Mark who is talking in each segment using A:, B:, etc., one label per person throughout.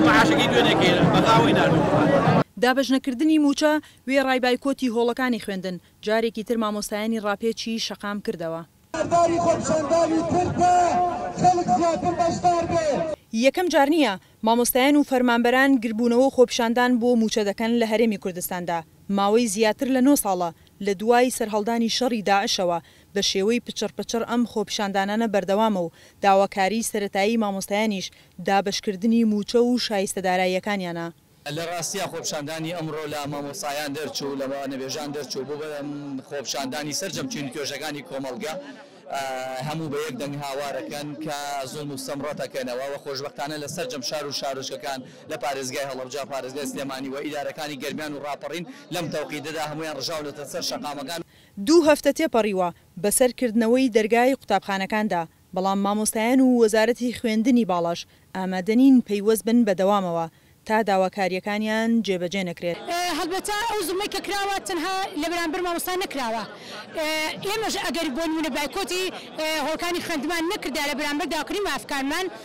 A: معاشەکەی دوێنێ کەی بەغاوەی
B: ناردووە. دابەشنەکردنی مووچە وێڕای بایکۆتی هۆڵەکانی خوێندن، جارێکی تر مامۆستایانی ڕاپێچی شەقام کردەوە.
C: سەردانی خۆپیشاندانی تورکە خەلک زیاتر بەشدار بێ.
B: یەکەم جار نییە مامۆستایان و فەرمانبەران گردبوونەوە و خۆپیشاندان بۆ مووچە دەکەن لە هەرێمی کوردستاندا، ماوەی زیاتر لە نۆ ساڵە لە دوای سەرهەڵدانی شەڕی داعشەوە بە شێوەی پچڕ پچڕ ئەم خۆپیشاندانانە بەردەوامە و داواکاریی سەرەتایی مامۆستایانیش دابەشکردنی مووچە و شایستە داراییەکانیانە.
D: لە راستیا خۆپیشاندانی ئەمڕۆ لە مامۆستایان دەرچوو، لە وانەبێژان دەرچوو، بوو بە خۆپیشاندانی سەرجەم چین و توێژەکانی کۆمەڵگە، هەموو بە یەک دەنگ هاوارەکەن کە زوڵم و ستەم رەتەکەنەوە و خۆشبەختانە لە سەرجەم شار و شارۆچکەکان لە پارێزگای هەڵەبجە، پارێزگای سلێمانی و ئیدارەکانی گەرمیان و راپەڕین لەم تەوقیتەدا هەموویان رژاونەتە سەر شەقامەکان و.
B: دوو هەفتە تێپەڕیوە بەسەر کردنەوەی دەرگای قوتابخانەکاندا، بەڵام مامۆستایان و وەزارەتی خوێندنی باڵاش ئامادەنین پەیوەست بن بە دەوامەوە تا داواکارییەکانیان جێبەجێ نەکرێت.
E: هەڵبەتە ئەو زوڵمەی کە کراوە تەنها لە بەرامبەر مامۆستا نەکراوە، ئێمەش ئەگەر بۆ نموونە بایکۆتی هۆڵکانی خوێندمان نەکردایە لە بەرامبەر
B: داواکاری مافەکانمان،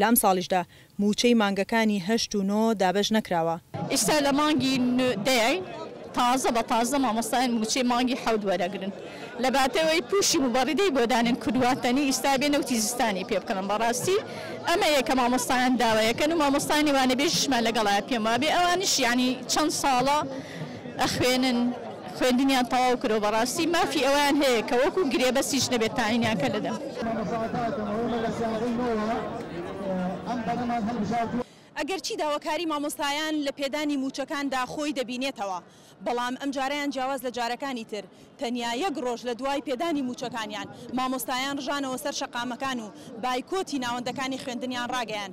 B: لەم ساڵیشدا مووچەی مانگەکانی هەشت و نۆ دابەش نەکراوە.
F: ئیستا لە مانگی نۆ داین، تازە بە تازە مامۆستایان مووچەی مانگی حەوت وەرەگرن. لەباتەوەی پووشی موبەڕیدەی بۆ دانێن کردووە، تەنی ئیستا بێ نەوتی زستانی پێ بکڕن. بەڕاستی ئەمەیە کە مامۆستایان داوایەکەن و مامۆستایانی وانەبێژیشمان لەگەڵایە. پێم وابێ ئەوانیش یانی چەند ساڵە. ئەخوێنن خوێندنیان تەواو کرد و بەڕاستی مافی ئەوەیان هەیە کە وەکو گرێبەستیش نەبێت تاعینیان کە لە
B: ئەگەرچی داواکاری مامۆستایان لە پێدانی مووچەکاندا خۆی دەبینێتەوە بەڵام ئەمجارەیان جیاواز لە جارەکانی تر تەنیا یەک ڕۆژ لە دوای پێدانی مووچەکانیان مامۆستایان ڕژانەوە سەر شەقامەکان و بایکۆتی ناوەندەکانی خوێندنیان ڕاگەیان